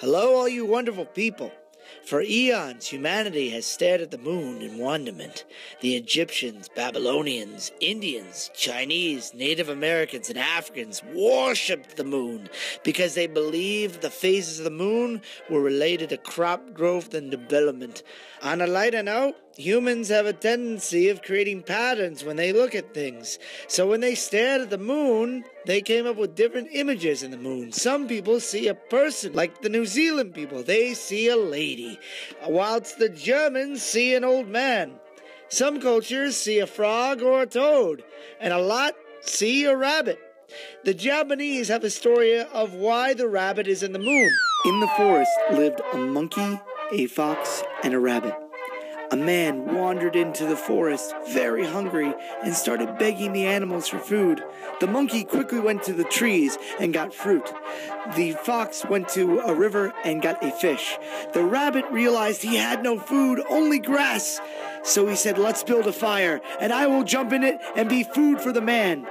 Hello, all you wonderful people. For eons, humanity has stared at the moon in wonderment. The Egyptians, Babylonians, Indians, Chinese, Native Americans, and Africans worshipped the moon because they believed the phases of the moon were related to crop growth and development. On a lighter note, humans have a tendency of creating patterns when they look at things. So when they stared at the moon, they came up with different images in the moon. Some people see a person, like the New Zealand people, they see a lady, whilst the Germans see an old man. Some cultures see a frog or a toad, and a lot see a rabbit. The Japanese have a story of why the rabbit is in the moon. In the forest lived a monkey, a fox, and a rabbit. A man wandered into the forest very hungry and started begging the animals for food. The monkey quickly went to the trees and got fruit. The fox went to a river and got a fish. The rabbit realized he had no food, only grass. So he said, Let's build a fire, and I will jump in it and be food for the man.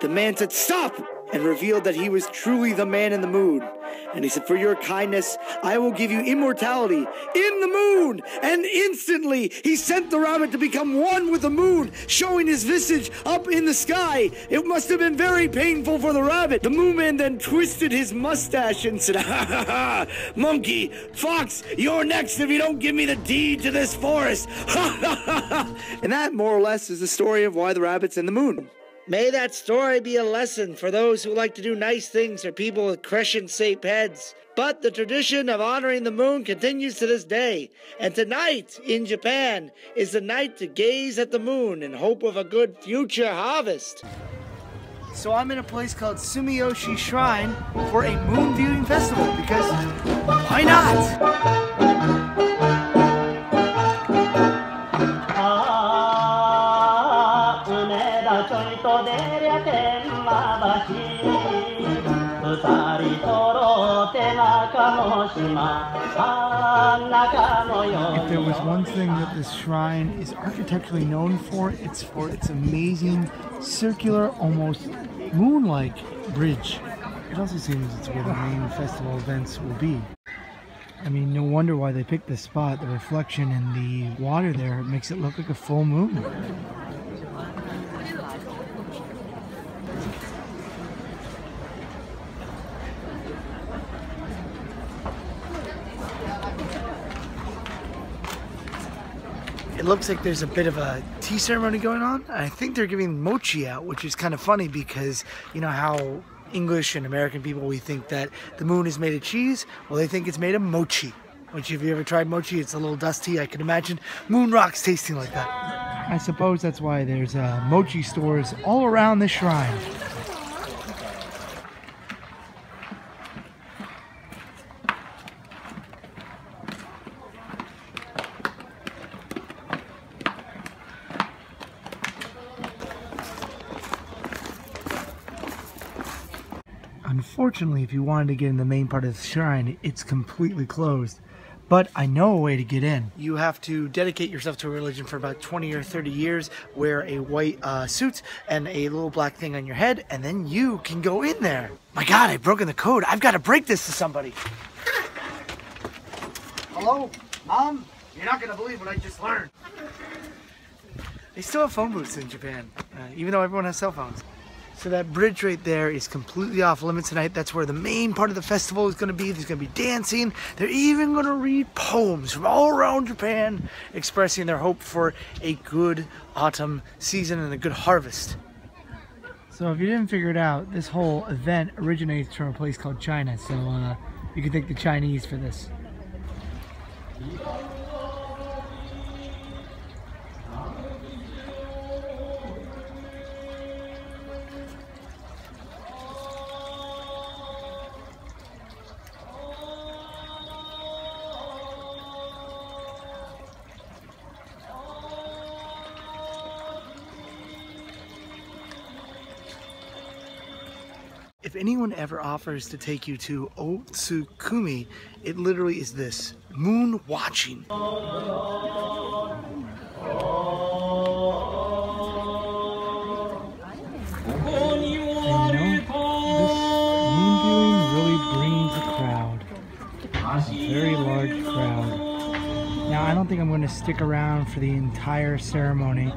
The man said, Stop! and revealed that he was truly the man in the moon. And he said, For your kindness, I will give you immortality in the moon. And instantly he sent the rabbit to become one with the moon, showing his visage up in the sky. It must have been very painful for the rabbit. The moon man then twisted his mustache and said, Ha ha ha, monkey, fox, you're next if you don't give me the deed to this forest. Ha ha ha. And that, more or less, is the story of why the rabbit's in the moon. May that story be a lesson for those who like to do nice things for people with crescent shaped heads. But the tradition of honoring the moon continues to this day. And tonight in Japan is the night to gaze at the moon in hope of a good future harvest. So I'm in a place called Sumiyoshi Shrine for a moon viewing festival because why not? If there was one thing that this shrine is architecturally known for, it's for its amazing circular, almost moon-like bridge. It also seems it's where the main festival events will be. I mean, no wonder why they picked this spot. The reflection in the water there makes it look like a full moon. It looks like there's a bit of a tea ceremony going on. I think they're giving mochi out, which is kind of funny because you know how English and American people we think that the moon is made of cheese. Well, they think it's made of mochi. Which, if you ever tried mochi, it's a little dusty. I can imagine moon rocks tasting like that. I suppose that's why there's uh, mochi stores all around the shrine. Unfortunately, if you wanted to get in the main part of the shrine, it's completely closed. But I know a way to get in. You have to dedicate yourself to a religion for about 20 or 30 years, wear a white uh, suit and a little black thing on your head, and then you can go in there. My God, I've broken the code. I've got to break this to somebody. Hello? Mom? You're not going to believe what I just learned. They still have phone booths in Japan, uh, even though everyone has cell phones. So that bridge right there is completely off limits tonight. That's where the main part of the festival is going to be. There's going to be dancing. They're even going to read poems from all around Japan expressing their hope for a good autumn season and a good harvest. So if you didn't figure it out, this whole event originates from a place called China. So uh, you can thank the Chinese for this. If anyone ever offers to take you to Otsukimi, it literally is this, moon watching. very large crowd. Now I don't think I'm going to stick around for the entire ceremony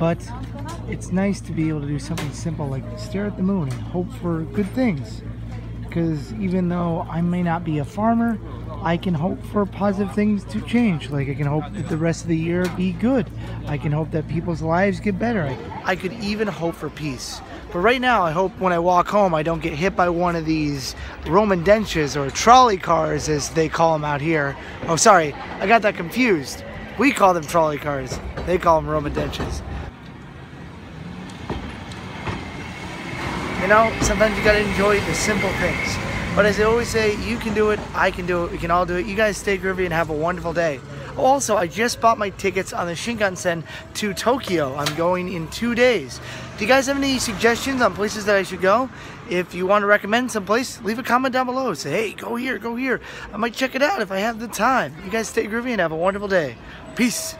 but it's nice to be able to do something simple like stare at the moon and hope for good things. Because even though I may not be a farmer, I can hope for positive things to change. Like I can hope that the rest of the year be good. I can hope that people's lives get better. I could even hope for peace. But right now, I hope when I walk home, I don't get hit by one of these Roman dentures or trolley cars, as they call them out here. Oh, sorry, I got that confused. We call them trolley cars. They call them Roman dentures. Know, sometimes you gotta enjoy the simple things. But as I always say, you can do it, I can do it, we can all do it. You guys stay groovy and have a wonderful day. Oh, also, I just bought my tickets on the Shinkansen to Tokyo. I'm going in two days. Do you guys have any suggestions on places that I should go? If you want to recommend some place, leave a comment down below. Say, hey, go here, go here. I might check it out if I have the time. You guys stay groovy and have a wonderful day. Peace.